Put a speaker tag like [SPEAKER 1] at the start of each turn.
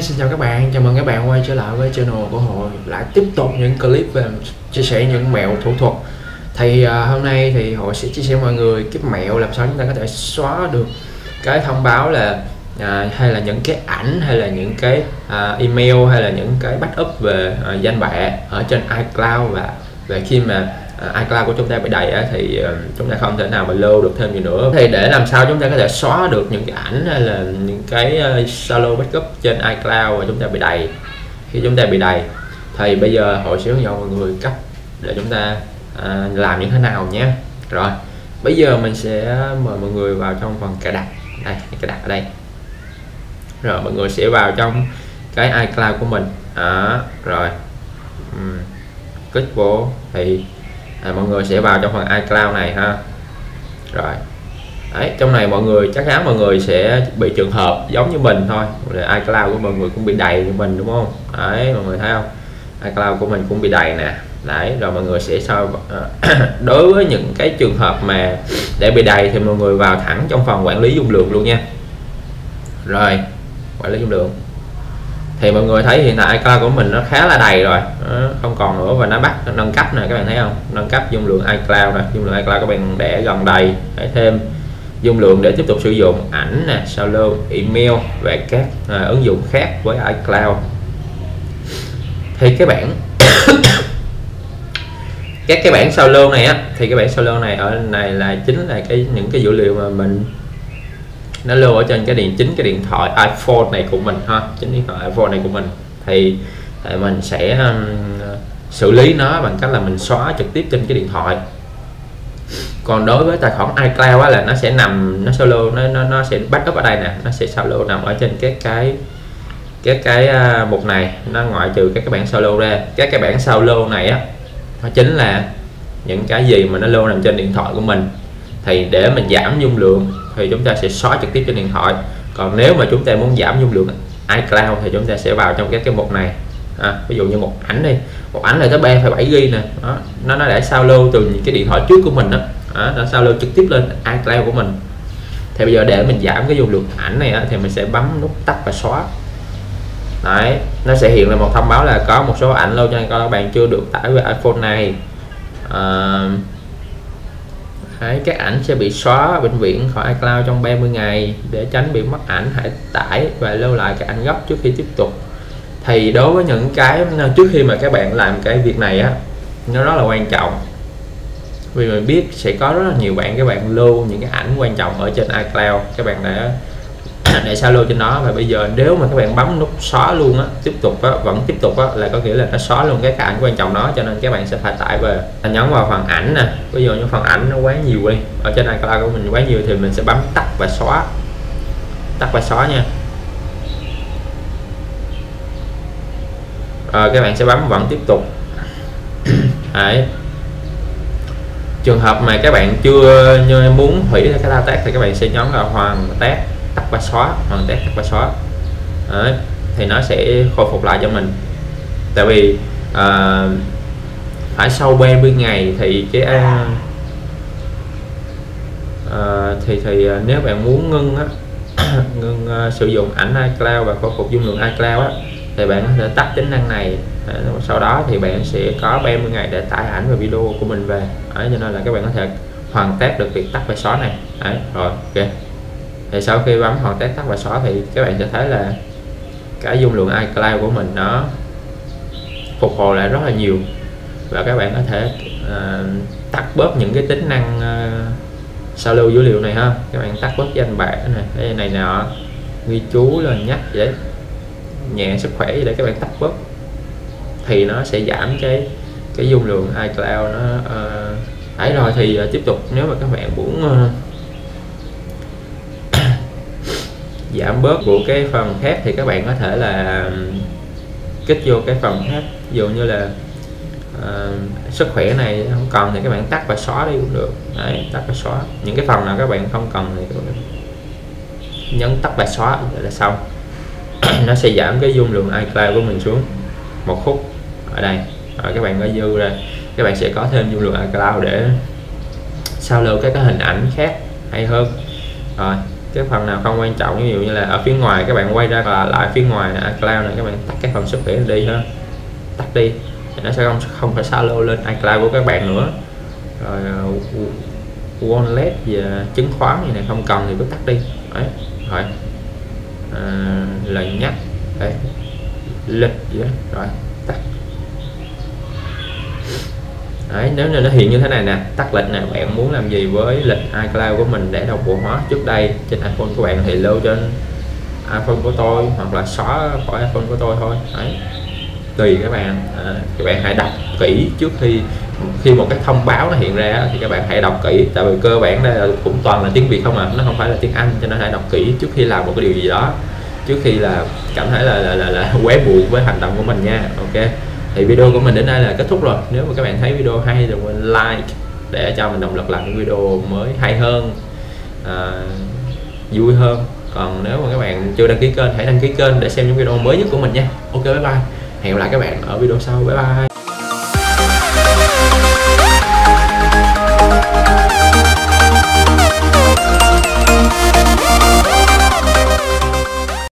[SPEAKER 1] Hi, xin chào các bạn, chào mừng các bạn quay trở lại với channel của Hội. Lại tiếp tục những clip về chia sẻ những mẹo thủ thuật. Thì uh, hôm nay thì Hội sẽ chia sẻ mọi người cái mẹo làm sao chúng ta có thể xóa được cái thông báo là uh, hay là những cái ảnh hay là những cái uh, email hay là những cái backup về uh, danh bạ ở trên iCloud và về khi mà uh, À, iCloud của chúng ta bị đầy á, thì ờ, chúng ta không thể nào mà lưu được thêm gì nữa. Thì để làm sao chúng ta có thể xóa được những cái ảnh hay là những cái ờ, solo backup trên iCloud mà chúng ta bị đầy? Khi chúng ta bị đầy thì bây giờ hội sẽ hướng dẫn mọi người cách để chúng ta à, làm như thế nào nhé. Rồi bây giờ mình sẽ mời mọi người vào trong phần cài đặt. Đây cài đặt ở đây. Rồi mọi người sẽ vào trong cái iCloud của mình. Đó rồi. Uhm. kích vô thì à, mọi người sẽ vào trong phần iCloud này ha. Rồi. Đấy, trong này mọi người chắc chắn mọi người sẽ bị trường hợp giống như mình thôi. Là iCloud của mọi người cũng bị đầy như mình đúng không? Đấy mọi người thấy không? iCloud của mình cũng bị đầy nè. Đấy rồi mọi người sẽ sao à, đối với những cái trường hợp mà để bị đầy thì mọi người vào thẳng trong phần quản lý dung lượng luôn nha. Rồi quản lý dung lượng thì mọi người thấy hiện tại iCloud của mình nó khá là đầy rồi. Nó không còn nữa và nó bắt nâng cấp này các bạn thấy không? Nâng cấp dung lượng iCloud này dung lượng iCloud các bạn để gần đầy. Để thêm dung lượng để tiếp tục sử dụng ảnh nè solo email và các à, ứng dụng khác với iCloud. Thì cái bản các cái bản solo này á thì cái bản solo này ở này là chính là cái những cái dữ liệu mà mình nó lưu ở trên cái điện chính cái điện thoại iPhone này của mình ha. Chính điện thoại iPhone này của mình. Thì, thì mình sẽ um, xử lý nó bằng cách là mình xóa trực tiếp trên cái điện thoại. Còn đối với tài khoản iCloud á, là nó sẽ nằm nó solo nó nó, nó sẽ backup ở đây nè. Nó sẽ solo nằm ở trên cái cái cái cái à, mục này. Nó ngoại trừ các cái bản solo ra. Các cái bản solo này á nó chính là những cái gì mà nó lưu nằm trên điện thoại của mình. Thì để mình giảm dung lượng thì chúng ta sẽ xóa trực tiếp trên điện thoại. Còn nếu mà chúng ta muốn giảm dung lượng iCloud thì chúng ta sẽ vào trong cái cái mục này. À, ví dụ như một ảnh đi. Một ảnh là tới 3,7 GB nè. Đó, nó nó đã sao lưu từ những cái điện thoại trước của mình đó, đó nó sao lưu trực tiếp lên iCloud của mình. Thì bây giờ để mình giảm cái dung lượng ảnh này á, thì mình sẽ bấm nút tắt và xóa. Đấy nó sẽ hiện là một thông báo là có một số ảnh lưu cho các bạn chưa được tải về iPhone này. À, Đấy, các ảnh sẽ bị xóa bệnh viện khỏi iCloud trong 30 ngày để tránh bị mất ảnh hãy tải và lưu lại cái ảnh gốc trước khi tiếp tục. Thì đối với những cái ờ, trước khi mà các bạn làm cái việc này á nó rất là quan trọng. Vì mình biết sẽ có rất là nhiều bạn các bạn lưu những cái ảnh quan trọng ở trên iCloud. Các bạn đã để sao lưu trên đó và bây giờ nếu mà các bạn bấm nút xóa luôn á tiếp tục á, vẫn tiếp tục á, là có nghĩa là nó xóa luôn cái ảnh quan trọng đó. Cho nên các bạn sẽ phải tải về. Nhấn vào phần ảnh nè. Ví dụ như phần ảnh nó quá nhiều đi. Ở trên iCloud của mình quá nhiều thì mình sẽ bấm tắt và xóa. Tắt và xóa nha. Rồi các bạn sẽ bấm vẫn tiếp tục. Đấy. trường hợp mà các bạn chưa như muốn hủy cái thao tác thì các bạn sẽ nhấn vào hoàn tác tắt và xóa hoàn tất tắt và xóa. Đấy. thì nó sẽ khôi phục lại cho mình. Tại vì à, phải sau 30 ngày thì cái à, à, thì thì à, nếu bạn muốn ngưng á ngưng uh, sử dụng ảnh iCloud và khôi phục dung lượng iCloud á thì bạn có thể tắt tính năng này. Sau đó thì bạn sẽ có 30 ngày để tải ảnh và video của mình về. Đấy, cho nên là các bạn có thể hoàn tất được việc tắt và xóa này. Đấy, rồi ok thì sau khi bấm hoàn tất tắt và xóa thì các bạn sẽ thấy là cái dung lượng iCloud của mình nó phục hồi lại rất là nhiều. Và các bạn có thể uh, tắt bớt những cái tính năng uh, sao lưu dữ liệu này ha. Các bạn tắt bớt danh bạ này cái này nọ. Ghi chú là nhắc vậy. Nhẹ sức khỏe để các bạn tắt bớt. Thì nó sẽ giảm cái cái dung lượng iCloud nó uh, ấy rồi thì uh, tiếp tục. Nếu mà các bạn muốn uh, giảm bớt của cái phần khác thì các bạn có thể là kích vô cái phần khác ví dụ như là uh, sức khỏe này không cần thì các bạn tắt và xóa đi cũng được. Đấy, tắt và xóa. Những cái phần nào các bạn không cần thì các bạn nhấn tắt và xóa là xong. Nó sẽ giảm cái dung lượng iCloud của mình xuống một khúc ở đây. Rồi các bạn có dư ra. Các bạn sẽ có thêm dung lượng iCloud để sao lưu các cái hình ảnh khác hay hơn. Rồi cái phần nào không quan trọng ví dụ như là ở phía ngoài các bạn quay ra là lại phía ngoài nè iCloud này các bạn tắt cái phần xuất hiện đi ha. Tắt đi thì nó sẽ không không phải solo lên iCloud của các bạn nữa. Rồi uh, wallet và chứng khoán gì này không cần thì cứ tắt đi. Đấy rồi. À, lời nhắc đây lịch gì đó rồi tắt. Đấy, nếu như nó hiện như thế này nè tắt lịch nè bạn muốn làm gì với lịch iCloud của mình để đồng bộ hóa trước đây trên iPhone của bạn thì lưu trên iPhone của tôi hoặc là xóa khỏi iPhone của tôi thôi. Đấy. tùy các bạn. À, các bạn hãy đọc kỹ trước khi khi một cái thông báo nó hiện ra thì các bạn hãy đọc kỹ. Tại vì cơ bản đây là cũng toàn là tiếng Việt không à nó không phải là tiếng Anh cho nên hãy đọc kỹ trước khi làm một cái điều gì đó trước khi là cảm thấy là là, là, là quế buộc với hành động của mình nha. Ok thì video của mình đến đây là kết thúc rồi. Nếu mà các bạn thấy video hay thì quên like để cho mình động lực làm những video mới hay hơn à, vui hơn. Còn nếu mà các bạn chưa đăng ký kênh hãy đăng ký kênh để xem những video mới nhất của mình nha. Ok bye bye. Hẹn gặp lại các bạn ở video sau. Bye bye.